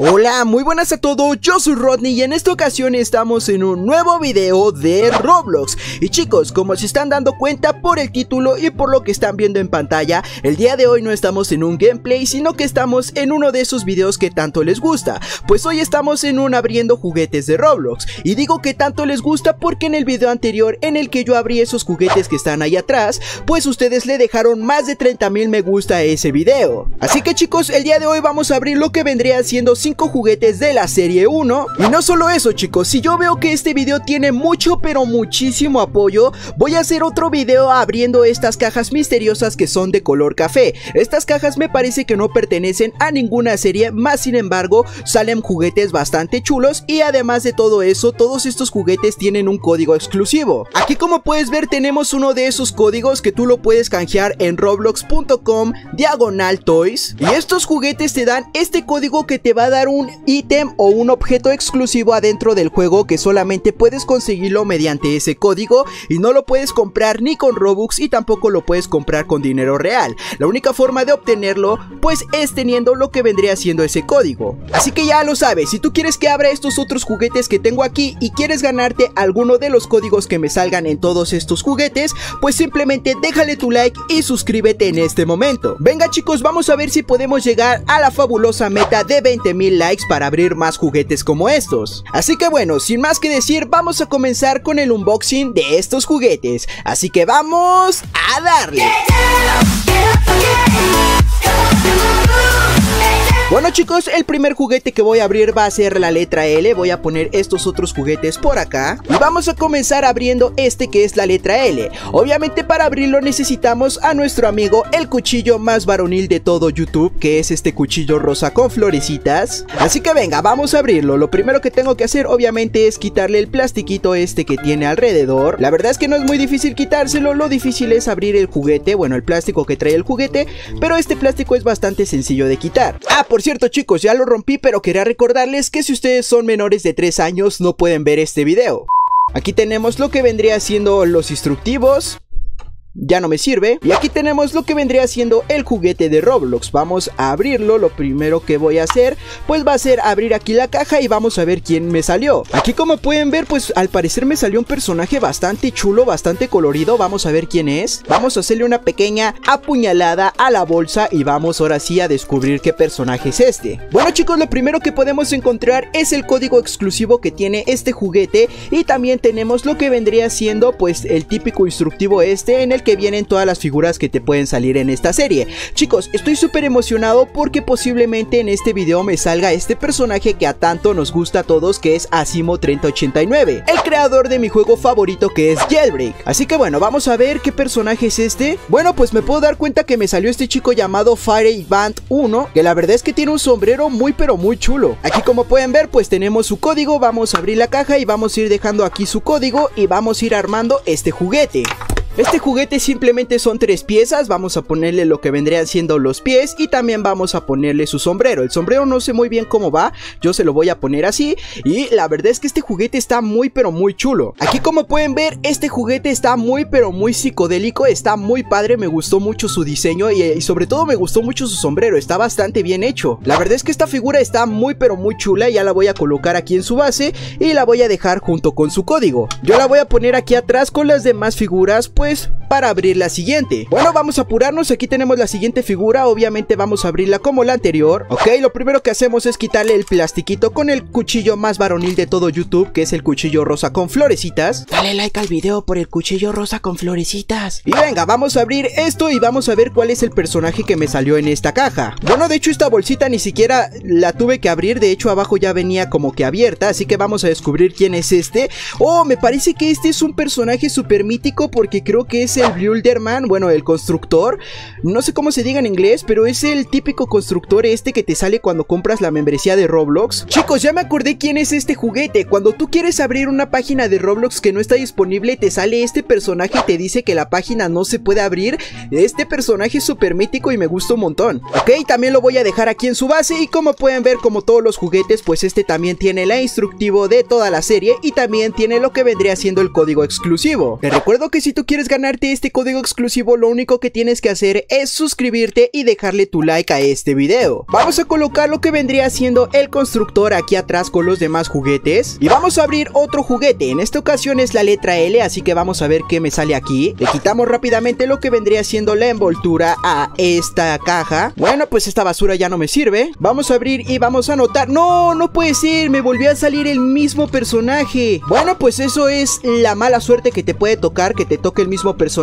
Hola, muy buenas a todos, yo soy Rodney y en esta ocasión estamos en un nuevo video de Roblox. Y chicos, como se están dando cuenta por el título y por lo que están viendo en pantalla El día de hoy no estamos en un gameplay, sino que estamos en uno de esos videos que tanto les gusta. Pues hoy estamos en un abriendo juguetes de Roblox. Y digo que tanto les gusta porque en el video anterior en el que yo abrí esos juguetes que están ahí atrás Pues ustedes le dejaron más de 30 mil me gusta a ese video. Así que chicos, el día de hoy vamos a abrir lo que vendría siendo juguetes de la serie 1 Y no solo eso chicos, si yo veo que este video tiene mucho pero muchísimo apoyo Voy a hacer otro video abriendo estas cajas misteriosas que son de color café. Estas cajas me parece que no pertenecen a ninguna serie Más sin embargo salen juguetes bastante chulos. Y además de todo eso, todos estos juguetes tienen un código exclusivo. Aquí como puedes ver tenemos uno de esos códigos que tú lo puedes canjear en roblox.com diagonal toys. Y estos juguetes te dan este código que te va a dar un ítem o un objeto exclusivo adentro del juego que solamente puedes conseguirlo mediante ese código y no lo puedes comprar ni con Robux y tampoco lo puedes comprar con dinero real. La única forma de obtenerlo pues es teniendo lo que vendría siendo ese código. Así que ya lo sabes, si tú quieres que abra estos otros juguetes que tengo aquí y quieres ganarte alguno de los códigos que me salgan en todos estos juguetes, pues simplemente déjale tu like y suscríbete en este momento. Venga chicos, vamos a ver si podemos llegar a la fabulosa meta de 20.000 likes para abrir más juguetes como estos. Así que bueno, sin más que decir, vamos a comenzar con el unboxing de estos juguetes. Así que vamos a darle. Bueno chicos, el primer juguete que voy a abrir va a ser la letra L. Voy a poner estos otros juguetes por acá. Y vamos a comenzar abriendo este que es la letra L. Obviamente para abrirlo necesitamos a nuestro amigo el cuchillo más varonil de todo YouTube Que es este cuchillo rosa con florecitas. Así que venga, vamos a abrirlo. Lo primero que tengo que hacer obviamente es quitarle el plastiquito este que tiene alrededor. La verdad es que no es muy difícil quitárselo. Lo difícil es abrir el juguete, bueno el plástico que trae el juguete Pero este plástico es bastante sencillo de quitar. Ah, por cierto chicos, ya lo rompí, pero quería recordarles que si ustedes son menores de 3 años no pueden ver este video. Aquí tenemos lo que vendría siendo los instructivos, ya no me sirve. Y aquí tenemos lo que vendría siendo el juguete de Roblox. Vamos a abrirlo, lo primero que voy a hacer Pues va a ser abrir aquí la caja y vamos a ver quién me salió. Aquí como pueden ver pues al parecer me salió un personaje bastante chulo, bastante colorido. Vamos a ver quién es. Vamos a hacerle una pequeña apuñalada a la bolsa Y vamos ahora sí a descubrir qué personaje es este. Bueno chicos, lo primero que podemos encontrar es el código exclusivo que tiene este juguete. Y también tenemos lo que vendría siendo pues el típico instructivo este en el que vienen todas las figuras que te pueden salir en esta serie. Chicos, estoy súper emocionado porque posiblemente en este video me salga este personaje que a tanto nos gusta a todos que es Asimo3089, el creador de mi juego favorito que es Jailbreak. Así que bueno, vamos a ver qué personaje es este. Bueno, pues me puedo dar cuenta que me salió este chico llamado Fire Band 1, que la verdad es que tiene un sombrero muy pero muy chulo. Aquí como pueden ver, pues tenemos su código, vamos a abrir la caja y vamos a ir dejando aquí su código y vamos a ir armando este juguete. Este juguete simplemente son tres piezas, vamos a ponerle lo que vendrían siendo los pies y también vamos a ponerle su sombrero. El sombrero no sé muy bien cómo va, yo se lo voy a poner así y la verdad es que este juguete está muy pero muy chulo. Aquí como pueden ver, este juguete está muy pero muy psicodélico, está muy padre, me gustó mucho su diseño y, sobre todo me gustó mucho su sombrero, está bastante bien hecho. La verdad es que esta figura está muy pero muy chula, ya la voy a colocar aquí en su base y la voy a dejar junto con su código. Yo la voy a poner aquí atrás con las demás figuras, pues with para abrir la siguiente. Bueno, vamos a apurarnos, aquí tenemos la siguiente figura Obviamente vamos a abrirla como la anterior. Ok, lo primero que hacemos es quitarle el plastiquito con el cuchillo más varonil de todo YouTube Que es el cuchillo rosa con florecitas. Dale like al video por el cuchillo rosa con florecitas. Y venga, vamos a abrir esto y vamos a ver cuál es el personaje que me salió en esta caja. Bueno, de hecho esta bolsita ni siquiera la tuve que abrir De hecho abajo ya venía como que abierta Así que vamos a descubrir quién es este. Oh, me parece que este es un personaje súper mítico porque creo que es el Builderman, bueno, el constructor. No sé cómo se diga en inglés, pero es el típico constructor este que te sale cuando compras la membresía de Roblox. Chicos, ya me acordé quién es este juguete. Cuando tú quieres abrir una página de Roblox que no está disponible, te sale este personaje y te dice que la página no se puede abrir. Este personaje es súper mítico y me gusta un montón. Ok, también lo voy a dejar aquí en su base y como pueden ver, como todos los juguetes, pues este también tiene la instructivo de toda la serie y también tiene lo que vendría siendo el código exclusivo. Te recuerdo que si tú quieres quieres este código exclusivo, lo único que tienes que hacer es suscribirte y dejarle tu like a este video. Vamos a colocar lo que vendría siendo el constructor aquí atrás con los demás juguetes. Y vamos a abrir otro juguete. En esta ocasión es la letra L, así que vamos a ver qué me sale aquí. Le quitamos rápidamente lo que vendría siendo la envoltura a esta caja. Bueno, pues esta basura ya no me sirve. Vamos a abrir y vamos a anotar. No, no puede ser, me volvió a salir el mismo personaje. Bueno, pues eso es la mala suerte que te puede tocar, que te toque el mismo personaje.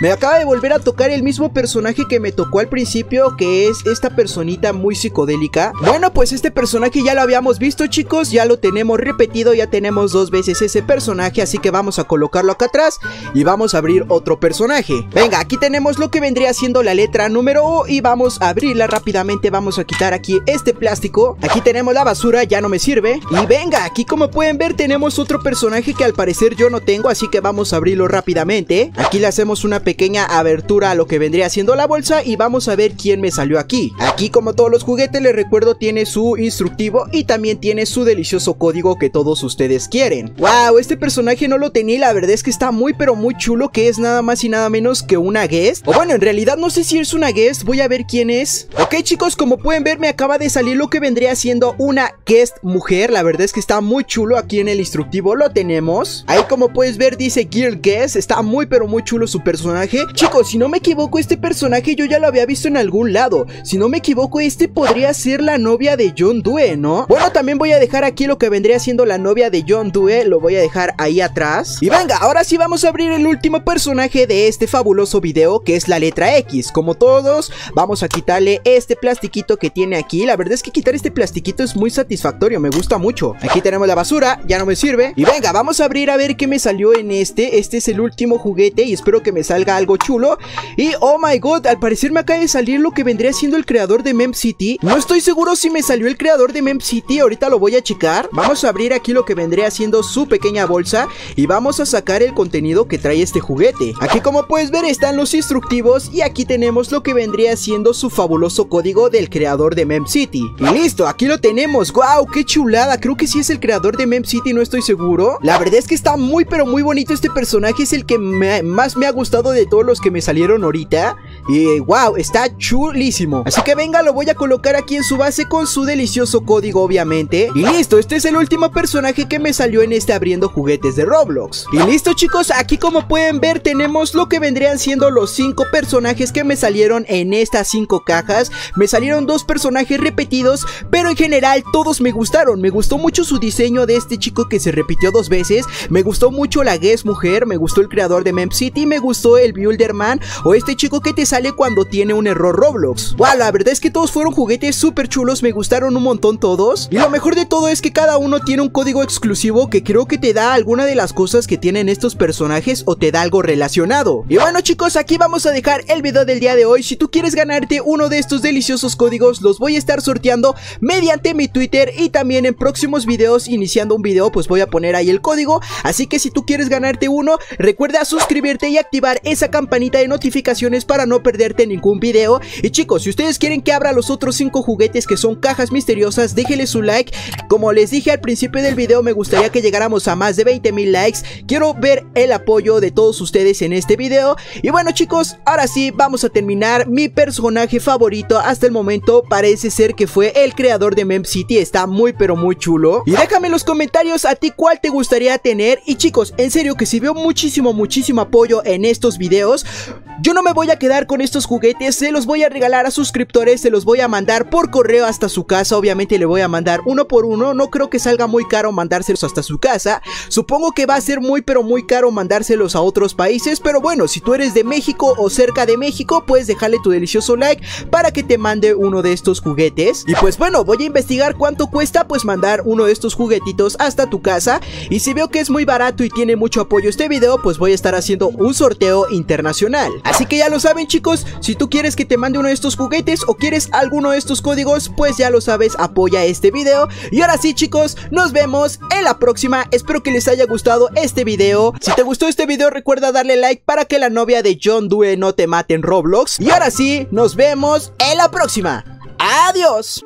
Me acaba de volver a tocar el mismo personaje que me tocó al principio, que es esta personita muy psicodélica. Bueno, pues este personaje ya lo habíamos visto, chicos, ya lo tenemos repetido, ya tenemos dos veces ese personaje, así que vamos a colocarlo acá atrás y vamos a abrir otro personaje. Venga, aquí tenemos lo que vendría siendo la letra número O y vamos a abrirla rápidamente, vamos a quitar aquí este plástico. Aquí tenemos la basura, ya no me sirve. Y venga, aquí como pueden ver tenemos otro personaje que al parecer yo no tengo, así que vamos a abrirlo rápidamente. Aquí le hacemos una pequeña abertura a lo que vendría siendo la bolsa y vamos a ver quién me salió aquí. Aquí como todos los juguetes les recuerdo tiene su instructivo y también tiene su delicioso código que todos ustedes quieren. Wow, este personaje no lo tenía y la verdad es que está muy pero muy chulo que es nada más y nada menos que una guest. O bueno, en realidad no sé si es una guest, voy a ver quién es. Ok chicos, como pueden ver me acaba de salir lo que vendría siendo una guest mujer. La verdad es que está muy chulo aquí en el instructivo lo tenemos. Ahí como puedes ver dice Girl Guest, está muy pero muy chulo su personaje. Chicos, si no me equivoco este personaje yo ya lo había visto en algún lado. Si no me equivoco este podría ser la novia de John Due, ¿no? Bueno, también voy a dejar aquí lo que vendría siendo la novia de John Due, lo voy a dejar ahí atrás. Y venga, ahora sí vamos a abrir el último personaje de este fabuloso video que es la letra X. Como todos, vamos a quitarle este plastiquito que tiene aquí. La verdad es que quitar este plastiquito es muy satisfactorio, me gusta mucho. Aquí tenemos la basura, ya no me sirve. Y venga, vamos a abrir a ver qué me salió en este. Este es el último juguete y espero que me salga algo chulo. Y oh my god, al parecer me acaba de salir lo que vendría siendo el creador de Mem City. No estoy seguro si me salió el creador de Mem City, ahorita lo voy a checar. Vamos a abrir aquí lo que vendría siendo su pequeña bolsa y vamos a sacar el contenido que trae este juguete. Aquí como puedes ver están los instructivos y aquí tenemos lo que vendría siendo su fabuloso código del creador de Mem City. Y listo, aquí lo tenemos. ¡Wow! ¡Qué chulada! Creo que sí es el creador de Mem City, no estoy seguro. La verdad es que está muy pero muy bonito este personaje, es el que más me ha gustado de todos los que me salieron ahorita. Y wow, está chulísimo. Así que venga, lo voy a colocar aquí en su base con su delicioso código, obviamente. Y listo, este es el último personaje que me salió en este abriendo juguetes de Roblox. Y listo, chicos, aquí como pueden ver, tenemos lo que vendrían siendo los cinco personajes que me salieron en estas cinco cajas. Me salieron dos personajes repetidos, pero en general todos me gustaron. Me gustó mucho su diseño de este chico que se repitió dos veces. Me gustó mucho la guest mujer, me gustó el creador de Mem City, me gustó el Builderman o este chico que te sale cuando tiene un error Roblox. Wow, la verdad es que todos fueron juguetes súper chulos, me gustaron un montón todos. Y lo mejor de todo es que cada uno tiene un código exclusivo que creo que te da alguna de las cosas que tienen estos personajes o te da algo relacionado. Y bueno chicos, aquí vamos a dejar el video del día de hoy. Si tú quieres ganarte uno de estos deliciosos códigos, los voy a estar sorteando mediante mi Twitter y también en próximos videos, iniciando un video, pues voy a poner ahí el código. Así que si tú quieres ganarte uno, recuerda suscribirte y activar esa campanita de notificaciones para no perderte ningún video. Y chicos, si ustedes quieren que abra los otros 5 juguetes que son cajas misteriosas, déjenle su like. Como les dije al principio del video, me gustaría que llegáramos a más de 20 mil likes. Quiero ver el apoyo de todos ustedes en este video. Y bueno chicos, ahora sí, vamos a terminar. Mi personaje favorito hasta el momento parece ser que fue el creador de Mem City. Está muy pero muy chulo. Y déjame en los comentarios a ti cuál te gustaría tener. Y chicos, en serio que si veo muchísimo, muchísimo en estos videos, yo no me voy a quedar con estos juguetes, se los voy a regalar a suscriptores, se los voy a mandar por correo hasta su casa, obviamente le voy a mandar uno por uno, no creo que salga muy caro mandárselos hasta su casa, supongo que va a ser muy pero muy caro mandárselos a otros países, pero bueno, si tú eres de México o cerca de México, puedes dejarle tu delicioso like para que te mande uno de estos juguetes, y pues bueno, voy a investigar cuánto cuesta pues mandar uno de estos juguetitos hasta tu casa, y si veo que es muy barato y tiene mucho apoyo este video, pues voy a estar haciendo un sorteo internacional. Así que ya lo saben chicos, si tú quieres que te mande uno de estos juguetes o quieres alguno de estos códigos, pues ya lo sabes, apoya este video. Y ahora sí chicos, nos vemos en la próxima, espero que les haya gustado este video. Si te gustó este video recuerda darle like para que la novia de John Due no te mate en Roblox. Y ahora sí, nos vemos en la próxima. Adiós.